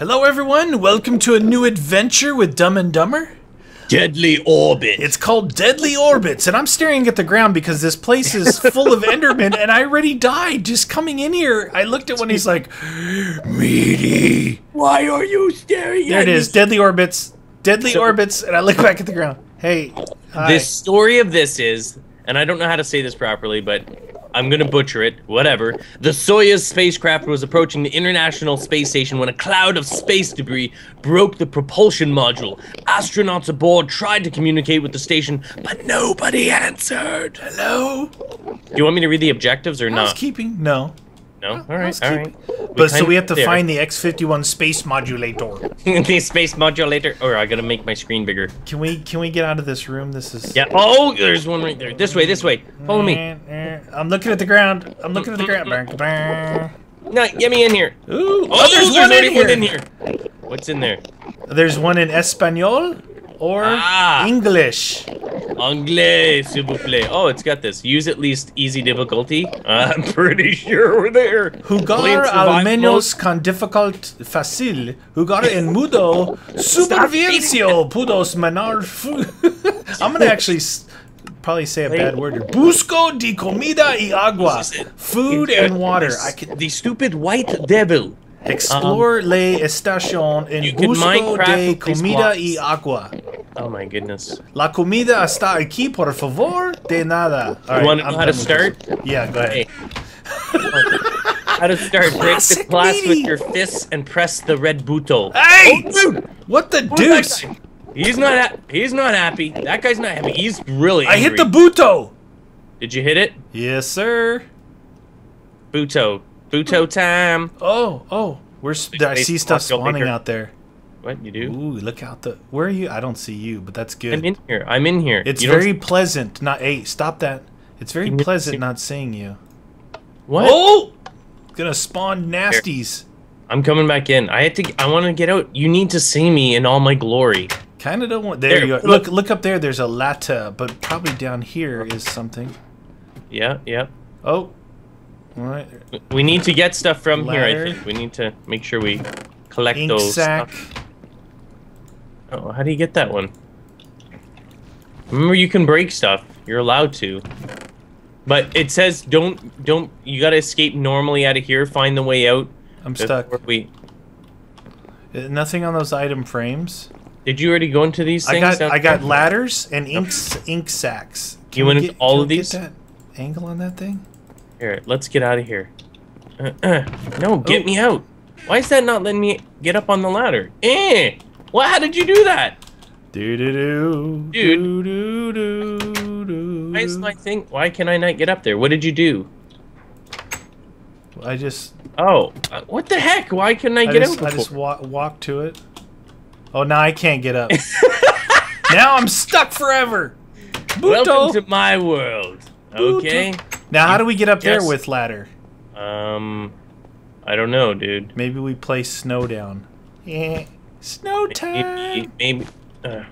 Hello, everyone. Welcome to a new adventure with Dumb and Dumber. Deadly Orbit. It's called Deadly Orbits, and I'm staring at the ground because this place is full of Endermen, and I already died just coming in here. I looked at when he's like, meaty. Why are you staring There it is? Deadly Orbits. Deadly So- Orbits, and I look back at the ground. Hey, hi. The story of this is, and I don't know how to say this properly, but I'm gonna butcher it. Whatever. The Soyuz spacecraft was approaching the International Space Station when a cloud of space debris broke the propulsion module. Astronauts aboard tried to communicate with the station, but nobody answered. Hello. Do you want me to read the objectives or not? Housekeeping? No. No. All right. All right. But so we have to there. find the X51 space modulator. the space modulator. Or I gotta make my screen bigger. Can we can we get out of this room? This is Yeah. Oh, there's one right there. This way. This way. Follow me. I'm looking at the ground. I'm looking at the ground. Brr, brr. No, get me in here. Ooh, Oh, there's, oh, one already in one in here. What's in there? There's one in Espanol or Ah. English. Anglais, s'il vous plaît. Oh, it's got this. Use at least easy difficulty. I'm pretty sure we're there. Jugar al menos con difficult fácil. Jugar en mudo supervivencio pudos manar fu. I'm gonna actually s- probably say a bad word here. Busco de comida y agua. This is it. Food and water. I can The stupid white devil. Um, explore la estación en you Minecraft de comida y agua. Oh my goodness. La comida está aquí, por favor. De nada. All right, wanna I'm know how to start? this. Yeah, go ahead. Hey. How to start? Break the glass with your fists and press the red button. Hey! Oh, dude! What the Who's that deuce? He's not. He's not happy. That guy's not happy. He's really. I hit the buto. Did you hit it? Yes, sir. Buto. Buto time. Oh, oh. Where's I see stuff spawning out there. What you do? Ooh, look out the. Where are you? I don't see you, but that's good. I'm in here. I'm in here. it's You very pleasant. Not hey, stop that. It's very pleasant not seeing you. What? Oh, gonna spawn nasties. I'm coming back in. I had to. I want to get out. You need to see me in all my glory. Kind of don't want. There, There, you look. Look, look up there. There's a latta, but probably down here is something. Yeah. Yeah. Oh, We need to get stuff from here. I think we need to make sure we collect Ink those. sack. stuff. Oh, how do you get that one? Remember, you can break stuff. You're allowed to. But it says don't don't. You gotta escape normally out of here. Find the way out. I'm stuck. We Uh, Nothing on those item frames. did you already go into these I things? got down I got ladders and ink ink sacks. You we went into get- all can of these? Angle on that thing. Here, let's get out of here. Uh, uh. No, get Oh. me out. Why is that not letting me get up on the ladder? Eh! What? How did you do that? Do do do. Dude. Do do do do. Why is my thing? Why can I not get up there? What did you do? I just Oh, uh, what the heck? Why couldn't I I get just, out I just before? walk walk to it. Oh, now I can't get up. now I'm stuck forever. Welcome Buto. to my world. Okay. Now how do we get up there with ladder? Um, I don't know, dude. Maybe we place snow down. Yeah. Snow time. Maybe. maybe uh,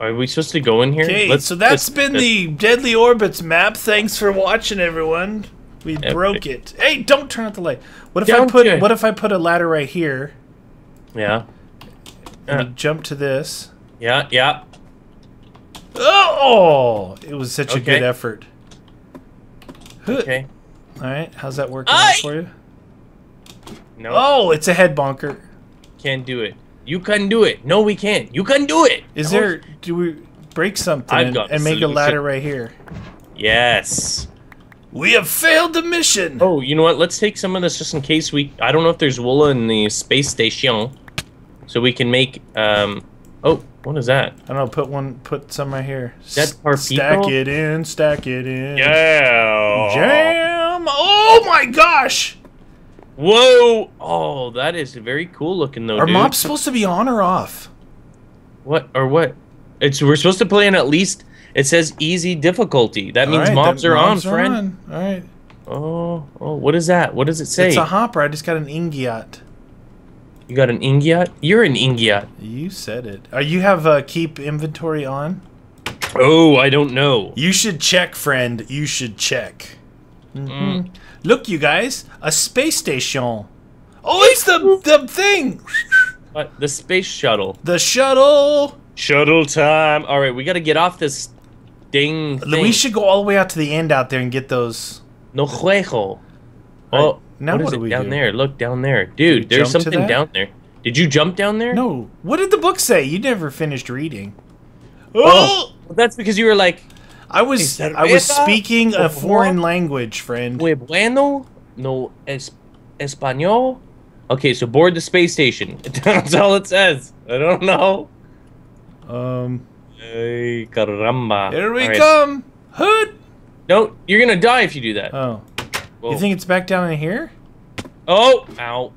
are we supposed to go in here? Okay, Let's- so that's let's- been let's- the Deadly Orbits map. Thanks for watching, everyone. We Epic. broke it. Hey, don't turn out the light. What if I Don't put you- What if I put a ladder right here Yeah. and Uh. we jump to this? Yeah. Yeah. Oh, it was such a good Okay. effort. Okay. All right, how's that working out for you? No. Oh, it's a head bonker. Can't do it. You can do it. No, we can't. You can do it. Is there? Do we break something and, and make a ladder right here? Yes. We have failed the mission. Oh, you know what? Let's take some of this just in case we. I don't know if there's wool in the space station, so we can make. Um. Oh, what is that? I don't know. Put one. Put some right here. That stack it in. Stack it in. Yeah. Jam! Oh my gosh! Whoa! Oh, that is very cool looking though, Are dude. mobs supposed to be on or off? What or what? It's we're supposed to play in at least. It says easy difficulty. That means Alright, mobs are mobs on, friend. on. All right. Oh, oh, what is that? What does it say? It's a hopper. I just got an ingot. You got an ingiat? You're an ingiat. You said it. Uh, you have uh, keep inventory on? Oh, I don't know. You should check, friend. You should check. Mm. Mhm. Look, you guys, a space station. Oh, it's the the thing. What? The space shuttle. The shuttle. Shuttle time. All right, we got to get off this ding thing. We should go all the way out to the end out there and get those. No juego. Right, Oh, now what is what do it we down do? there? Look down there, dude. There's something down there. Did you jump down there? No. What did the book say? You never finished reading. Oh, well, that's because you were like, I was I was speaking a foreign language, friend. muy bueno, no es español. Okay, so board the space station. That's all it says. I don't know. Um, Ay, caramba. here we right. come. Hood. No, you're gonna die if you do that. Oh, Whoa. you think it's back down in here? Oh, ow.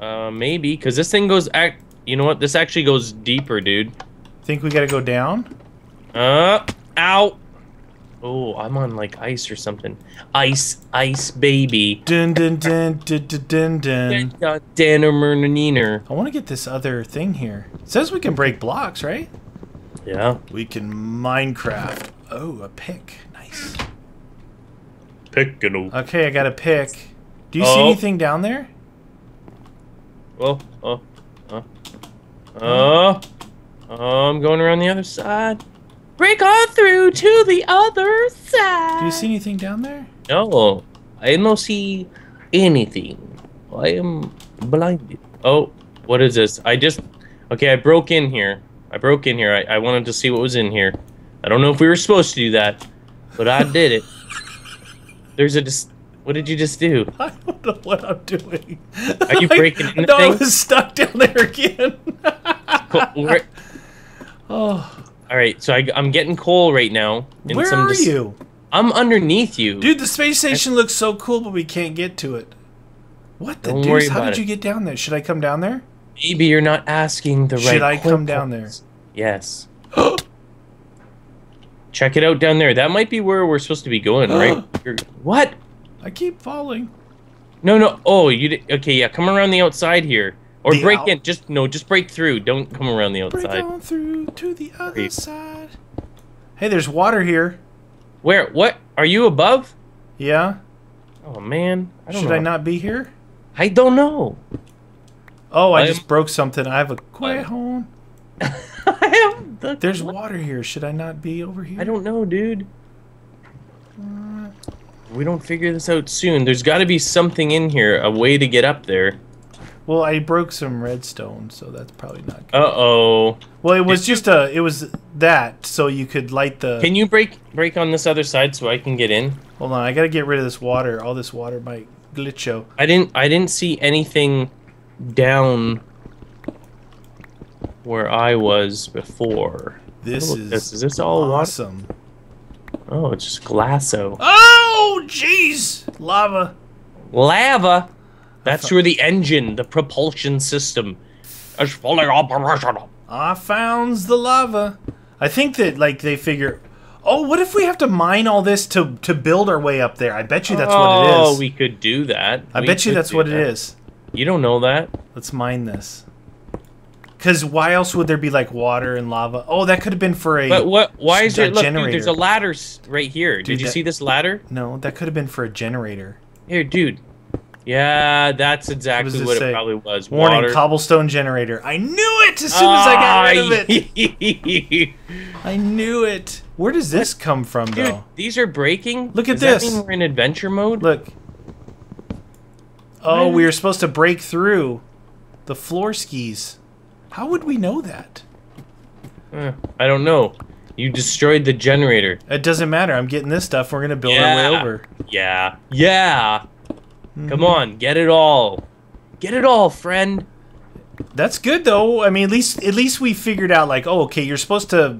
Uh, maybe because this thing goes. Act. You know what? This actually goes deeper, dude. Think we gotta go down? Uh, ow. Oh, I'm on like ice or something. Ice, ice, baby. Dun dun dun dun dun dun. dun. Danner I want to get this other thing here. It says we can break blocks, right? Yeah. We can Minecraft. Oh, a pick. Nice. Picking. Okay, I got a pick. Do you see Oh. anything down there? Oh, oh, oh, oh. Oh, I'm going around the other side. Break on through to the other side. Do you see anything down there? No, I don't see anything. I am blinded. Oh, what is this? I just. Okay, I broke in here. I broke in here. I, I wanted to see what was in here. I don't know if we were supposed to do that, but I did it. There's a. Dis- what did you just do? I don't know what I'm doing. Are you breaking into No, I was stuck down there again. Oh, All right, so I, am getting coal right now. in where are you? I'm underneath you. Dude, the space station looks so cool, but we can't get to it. What the Don't worry deuce? How did it. you get down there? Should I come down there? Maybe you're not asking the right. Should I come down there? Yes. Check it out down there. That might be where we're supposed to be going, right? You're- what? I keep falling. No, no. Oh, you did. Okay, yeah. Come around the outside here, or The break out- in. Just no. Just break through. Don't come around the outside. Break on through to the other Wait. side. Hey, there's water here. Where? What? Are you above? Yeah? Oh man, I Should know. I not be here? I don't know. Oh, I, I just broke something. I have a. I am the. There's water here. Should I not be over here? I don't know, dude. We don't figure this out soon. There's got to be something in here, a way to get up there. Well, I broke some redstone, so that's probably not good. Uh oh. Well, it was just a. It was that, so you could light the. Can you break break on this other side so I can get in? Hold on, I gotta get rid of this water. All this water might glitcho. I didn't I didn't see anything down where I was before. This Look is this. Is this all water? awesome. Oh, it's just glasso. Oh, jeez! Lava. Lava. That's where the engine, the propulsion system, is fully operational. Ah, I found the lava. I think that like they figure. Oh, what if we have to mine all this to to build our way up there? I bet you that's what it oh, is. Oh, we could do that. I We bet you that's what that. it is. You don't know that. Let's mine this. Cause why else would there be like water and lava? Oh, that could have been for a. But what? Why is there? Look, dude, there's a ladder right here. Dude, Did you that- see this ladder? No, that could have been for a generator. Here, dude. Yeah, that's exactly it what say? it probably was. Warning: Water. cobblestone generator. I knew it as soon as I got rid of it. I knew it. Where does this come from, Dude, though? these are breaking. Look at Does that this. mean we're in adventure mode? Look. Oh, we were supposed to break through the floor skis. How would we know that? Eh, I don't know. You destroyed the generator. It doesn't matter. I'm getting this stuff. We're gonna build our way over. Yeah. Yeah. Hmm. Come on, get it all. Get it all, friend. That's good though. I mean, at least at least we figured out like, oh, okay, you're supposed to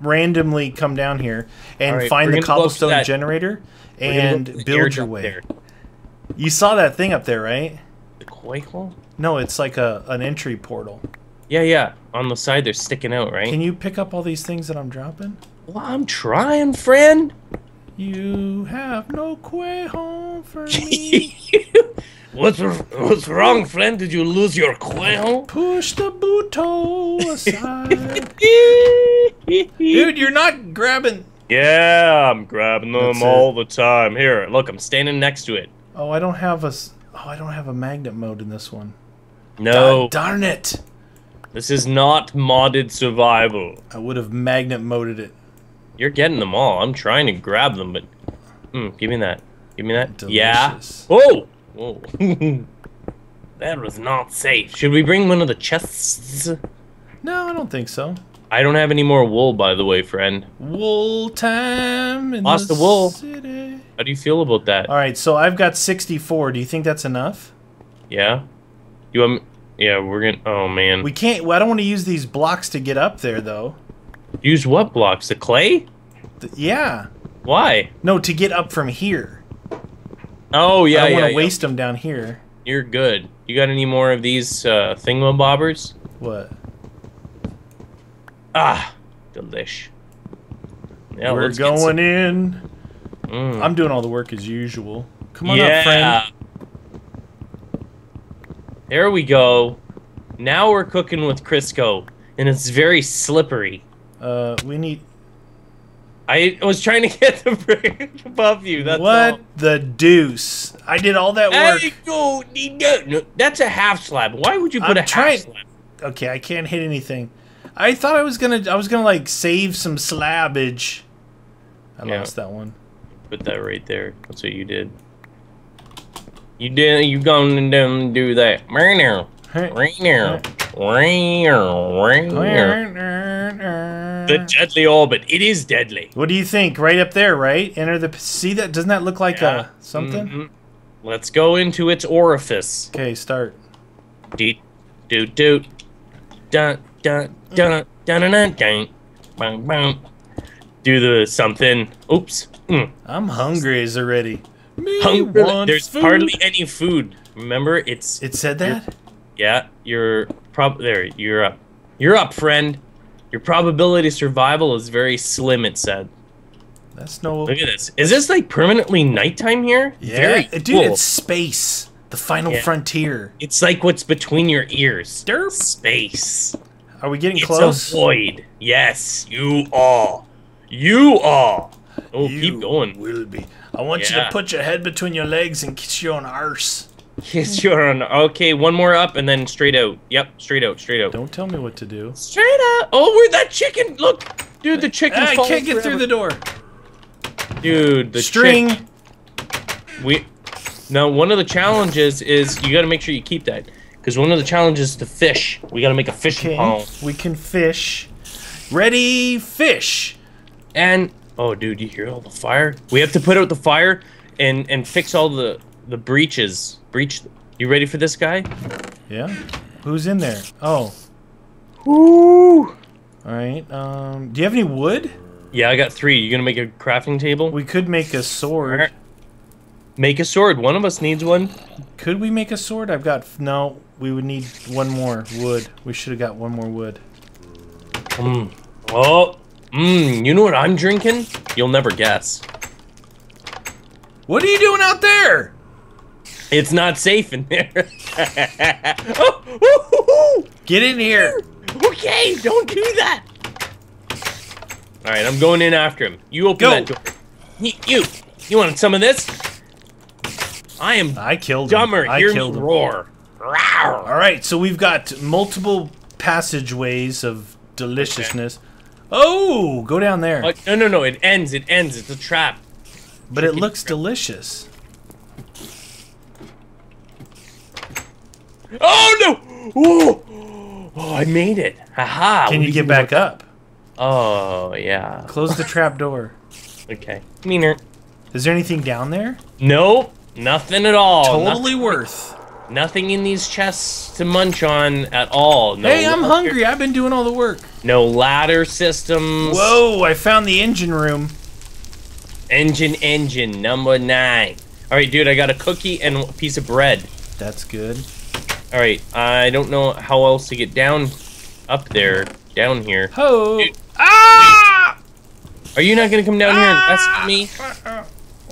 randomly come down here and right, find the gonna go up to cobblestone generator and look at the build your way. there. You saw that thing up there, right? The hole? No, it's like a an entry portal. Yeah, yeah. On the side, they're sticking out, right? Can you pick up all these things that I'm dropping? Well, I'm trying, friend. You have no quay home for me. what's what's wrong, friend? Did you lose your quail? Push the buto aside. Dude, you're not grabbing. Yeah, I'm grabbing them That's all it. the time. Here, look, I'm standing next to it. Oh, I don't have a. s- Oh, I don't have a magnet mode in this one. No, God darn it! This is not modded survival. I would have magnet moded it. You're getting them all. I'm trying to grab them, but mm, give me that. Give me that. Delicious. Yeah. Oh. Whoa. that was not safe. Should we bring one of the chests? No, I don't think so. I don't have any more wool, by the way, friend. Wool time in Lost the the wool. city. How do you feel about that? All right, so I've got 64. Do you think that's enough? Yeah. You want? Yeah, we're gonna. Oh man. We can't. Well, I don't want to use these blocks to get up there, though. Use what blocks? The clay? Th- yeah. Why? No, to get up from here. Oh yeah, I don't yeah. want to yeah. waste them down here. You're good. You got any more of these uh, thingamabobbers? What? Ah, delish. Yeah, We're going in. Mm. I'm doing all the work as usual. Come on yeah. up, friend. There we go. Now we're cooking with Crisco, and it's very slippery. Uh, we need. I was trying to get the bridge above you. That's what all. the deuce? I did all that work. No, no, that's a half slab. Why would you put I'm a half slab? Okay, I can't hit anything. I thought I was gonna. I was gonna like save some slabbage. I Yeah. lost that one. Put that right there. That's what you did. You did. You going to do that right now? Right now. Right now. Right now. The deadly orbit. It is deadly. What do you think? Right up there, right? Enter the. See that? Doesn't that look like Yeah. a something? Mhm. Let's go into its orifice. Okay, start. Deet, doot, doot. Dun, dun, dun, dun, dun, dun, dun. Bum, bum. Do the something. Oops. Mm. I'm hungry as already. Me Hungry. want There's food. hardly any food. Remember, it's It said that. yeah. You're prob there. You're up. You're up, friend. Your probability of survival is very slim. It said. That's no. Look at this. Is this like permanently nighttime here? Yeah, Very dude, cool. it's space. The final Yeah. frontier. It's like what's between your ears. Derp. Space. Are we getting It's close? a void. Yes, you are. You are. Oh, You keep going. Will be. I want you to put your head between your legs and kiss your own arse. Yes, you're on. Okay, one more up and then straight out. Yep, straight out, straight out. Don't tell me what to do. Straight out. Oh, where'd that chicken? Look, dude, the chicken. I can't get through the door. Dude, the String. chick- we. Now, one of the challenges is you got to make sure you keep that because one of the challenges is to fish. We got to make a fishing Okay, pole. we can fish. Ready, fish. And oh, dude, you hear all the fire? We have to put out the fire and and fix all the the breaches. Breach. You ready for this guy? Yeah. Who's in there? Oh, Woo! all right. Um, do you have any wood? Yeah, I got three. You gonna make a crafting table? We could make a sword. Make a sword. One of us needs one. Could we make a sword? I've got no. We would need one more wood. We should have got one more wood. Mm. Oh. Mmm. You know what I'm drinking? You'll never guess. What are you doing out there? It's not safe in there. oh, woo, Get in here. Okay, don't do that. All right, I'm going in after him. You open Go. that door. You, you, you want some of this? I am I killed him. dumber. I Hear killed him. roar. All right, so we've got multiple passageways of deliciousness. Oh, go down there. No, no, no. It ends. It ends. It's a trap. But it looks trap. delicious. Oh no! Oh, oh I made it. Haha. Can you get back up? Oh yeah. Close the trap door. Okay. Meaner. Is there anything down there? Nope. Nothing at all. totally worth. Nothing, in these chests to munch on at all. No hey, I'm ladder- hungry. I've been doing all the work. No ladder systems. Whoa, I found the engine room. Engine, engine, number nine. All right, dude. I got a cookie and a piece of bread. That's good. All right. I don't know how else to get down, up there, down here. Ho! Dude. Ah! Are you not gonna come down here and rescue me?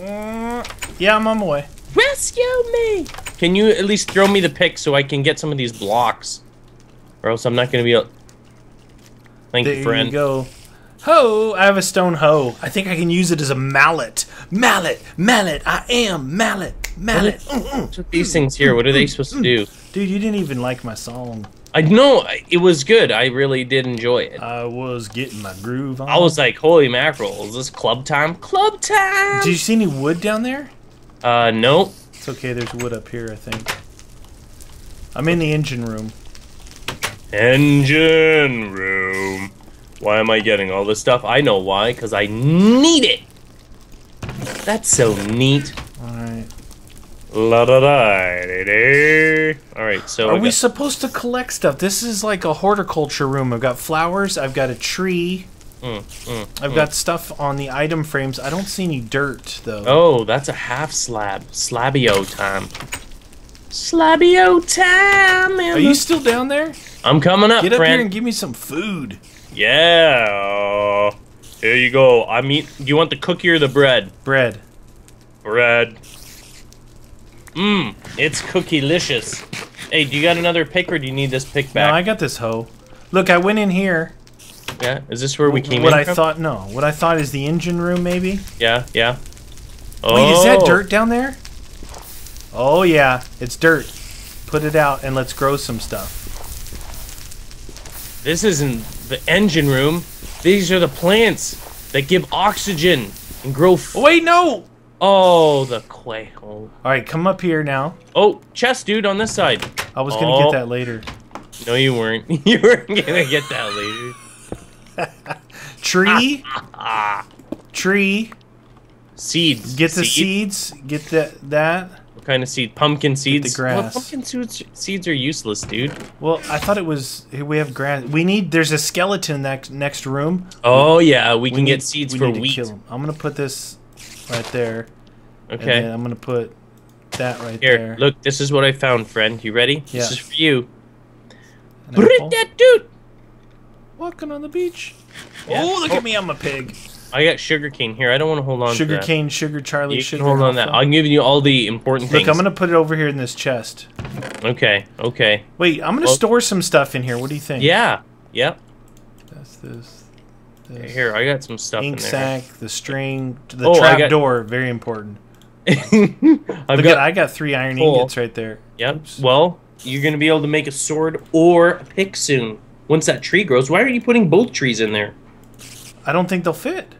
Uh, yeah, I'm on my way. Rescue me! Can you at least throw me the pick so I can get some of these blocks? Or else I'm not gonna be able... Thank There you, friend. you go. Ho! I have a stone hoe. I think I can use it as a mallet. Mallet! Mallet! I am mallet! Mallet! Mm, mm. These things here? What are they supposed to do? Dude, you didn't even like my song. I know it was good. I really did enjoy it. I was getting my groove on. I was like, holy mackerel, is this club time? Club time! Did you see any wood down there? Uh, no. It's okay, there's wood up here, I think. I'm in the engine room. Engine room. Why am I getting all this stuff? I know why, because I need it. That's so neat. Alright. La da da da da. All right, so Are we supposed to collect stuff? This is like a horticulture room. I've got flowers, I've got a tree, Mm, mm, I've got stuff on the item frames. I don't see any dirt, though. Oh, that's a half slab. Slabio time. Slabio time. Are you still down there? I'm coming up, Get up friend. here and give me some food. Yeah. Here you go. I mean, do you want the cookie or the bread? Bread. Bread. Mmm, it's cookie-licious. Hey, do you got another pick or do you need this pick back? No? I got this hoe. Look, I went in here. Yeah, is this where we came what in I from? thought, no. What I thought is the engine room, maybe? Yeah, yeah. Oh. Wait, is that oh. dirt down there? Oh, yeah. It's dirt. Put it out and let's grow some stuff. This isn't the engine room. These are the plants that give oxygen and grow. Oh, wait, no! oh, the quail. All right, come up here now. Oh, chest dude on this side. I was going to Oh. get that later. No, you weren't. You weren't gonna get that later. Tree. Tree. Seeds. Get the Seed? seeds. Get that. That. What kind of seed? Pumpkin seeds. Well, grass. pumpkin seeds, seeds are useless, dude. Well, I thought it was. We have grass. We need. There's a skeleton that next room. Oh yeah, we, We can need- get seeds we for need to wheat. kill 'em. I'm gonna put this right there. Okay. I'm gonna put that right Here, there. look. This is what I found, friend. You ready? Yeah. This is for you. An Brit apple. Walking on the beach. Yeah. Oh, look Oh. at me! I'm a pig. I got sugar cane here. I don't want to hold on. Sugar to cane, sugar Charlie, You sugar. hold on that. I'm giving you all the important Look, things. I'm gonna put it over here in this chest. Okay. Okay. Wait, I'm gonna Well- store some stuff in here. What do you think? Yeah. Yep. That's this. this. Here, I got some stuff Ink in there. sack, the string, the Oh, trap got- door, very important. I've Look got. at, I got three iron Cool. ingots right there. Yep. Oops. Well, you're gonna be able to make a sword or a pick soon. Once that tree grows, why are you putting both trees in there? I don't think they'll fit.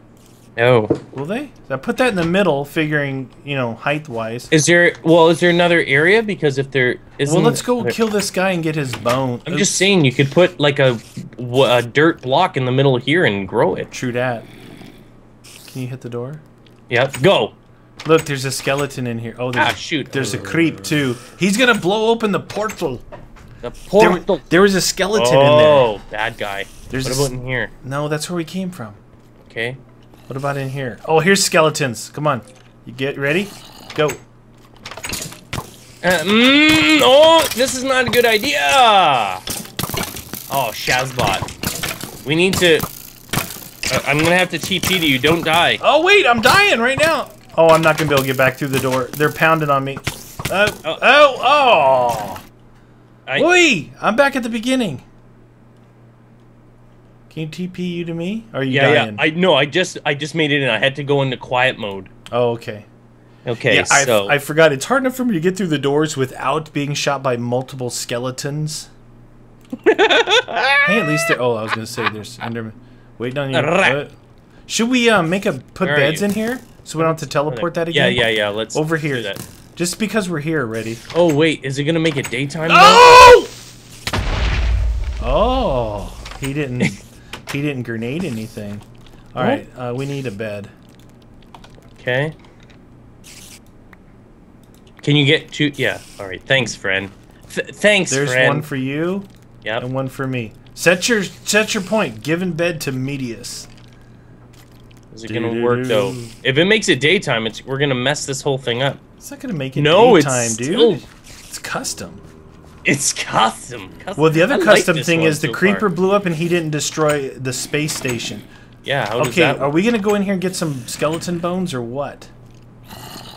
No. Will they? I put that in the middle, figuring you know height wise. Is there? Well, is there another area? Because if there isn't, Well, let's go kill this guy and get his bone. I'm just saying, you could put like a, a dirt block in the middle here and grow it. True that. Can you hit the door? Yep. Go. Look, there's a skeleton in here. Oh, there's, Ah, shoot. there's a creep too. He's gonna blow open the portal. The There, portal. there was a skeleton in there. Oh, bad guy. There's what a s- about in here? No, that's where we came from. Okay. What about in here? Oh, here's skeletons. Come on. You get ready? Go. Uh, mm, oh, this is not a good idea. Oh, Shazbot. We need to. Uh, I'm gonna have to TP to you. Don't die. Oh wait, I'm dying right now. Oh, I'm not gonna be able to get back through the door. They're pounding on me. Oh, Oh. oh, oh. I, Wait, I'm back at the beginning. Can you TP you to me? Or are you yeah, dying? yeah. I no. I just I just made it and I had to go into quiet mode. oh, okay. Okay, Yeah, I, so I forgot. It's hard enough for me to get through the doors without being shot by multiple skeletons. hey, at least there. Oh, I was gonna say there's Enderman waiting on you. Uh, should we uh, make a put Where beds in here so we don't have to teleport that again? yeah, yeah. Yeah. Let's Over do here. Just because we're here already. Oh wait, is it gonna make it daytime? now? Oh! Oh, he didn't. he didn't grenade anything. All What? right, uh, we need a bed. Okay. Can you get two? Yeah. All right. Thanks, friend. Th- thanks, There's friend. one for you Yep. and one for me. Set your set your point. Given bed to Medius. Is it gonna work though? If it makes it daytime, it's we're gonna mess this whole thing up. It's not gonna make it No, it's daytime, dude. It's custom. It's custom. custom. Well, the other like custom this thing is the so creeper far. blew up and he didn't destroy the space station. Yeah. How does Okay, are we gonna go in here and get some skeleton bones or what?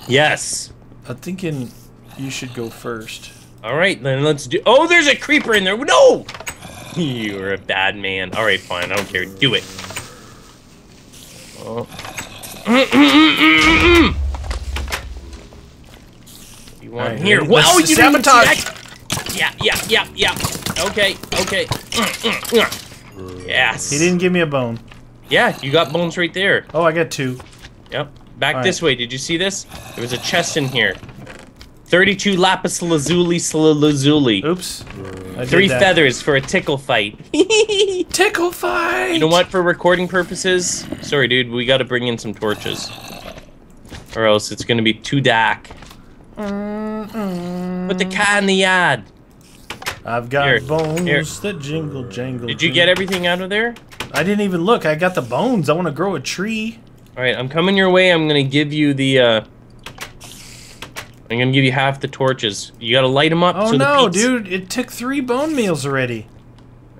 Yes. I'm thinking you should go first. All right, then let's do. Oh, there's a creeper in there. No. You're a bad man. All right, fine. I don't care. Do it. Oh. Mm, mm, mm, You want Alright, here? Wow, Let's oh, you didn't even see sabotage. Yeah, yeah, yeah, yeah. Okay, okay. Mm, mm, mm. Yes. He didn't give me a bone. Yeah, you got bones right there. Oh, I got two. Yep. Back All this right. way. Did you see this? There was a chest in here. 32 lapis lazuli lazuli. Oops. Three feathers for a tickle fight. Tickle fight. You know what? For recording purposes, sorry, dude, we got to bring in some torches, or else it's gonna be too dark. Put the cat in the yard. I've got Here, bones here. that jingle jangle. Did you get everything out of there? I didn't even look. I got the bones. I want to grow a tree. All right, I'm coming your way. I'm gonna give you the. uh I'm gonna give you half the torches. You gotta light them up. Oh so no, dude! It took three bone meals already.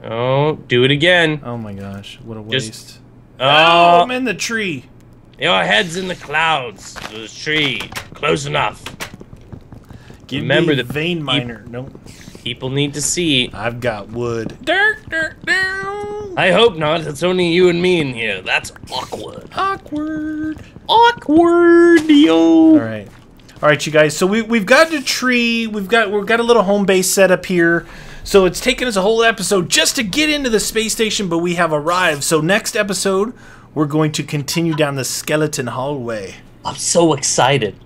Oh, do it again. Oh my gosh, what a Just- waste! Oh, I'm in the tree. your head's in the clouds. The tree, close enough. Give Remember me the vein miner. Nope. People need to see. I've got wood. Dirt, dirt. I hope not. It's only you and me in here. That's awkward. Awkward. Awkward, yo. All right, all right, you guys. So we we've got a tree. We've got we've got a little home base set up here. So it's taken us a whole episode just to get into the space station, but we have arrived. So next episode, we're going to continue down the skeleton hallway. I'm so excited.